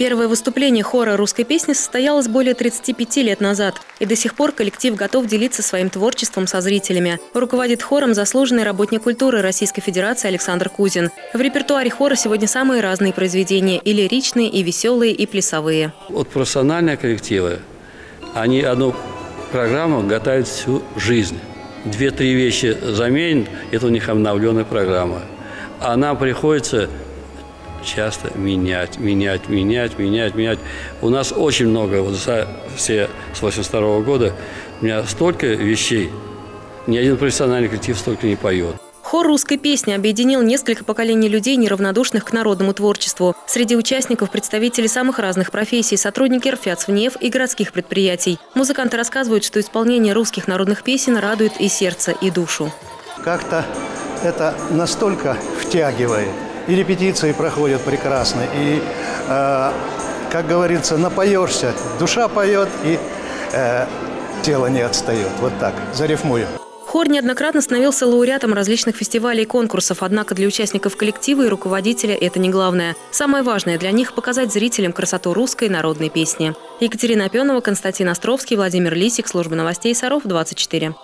Первое выступление хора русской песни состоялось более 35 лет назад, и до сих пор коллектив готов делиться своим творчеством со зрителями. Руководит хором заслуженный работник культуры Российской Федерации Александр Кузин. В репертуаре хора сегодня самые разные произведения – и лиричные, и веселые, и плясовые. Вот профессиональные коллективы, они одну программу готовят всю жизнь. Две-три вещи заменят, это у них обновленная программа. А нам приходится часто менять, менять, менять, менять, менять. У нас очень много, вот за все с 82 -го года, у меня столько вещей, ни один профессиональный коллектив столько не поет. Хор русской песни объединил несколько поколений людей, неравнодушных к народному творчеству. Среди участников представители самых разных профессий, сотрудники РФЯЦ и городских предприятий. Музыканты рассказывают, что исполнение русских народных песен радует и сердце, и душу. Как-то это настолько втягивает, и репетиции проходят прекрасно, и, э, как говорится, напоешься, душа поет, и э, тело не отстает. Вот так, зарифмую. Хор неоднократно становился лауреатом различных фестивалей и конкурсов, однако для участников коллектива и руководителя это не главное. Самое важное для них – показать зрителям красоту русской народной песни. Екатерина Опенова, Константин Островский, Владимир Лисик, Служба новостей Саров, 24.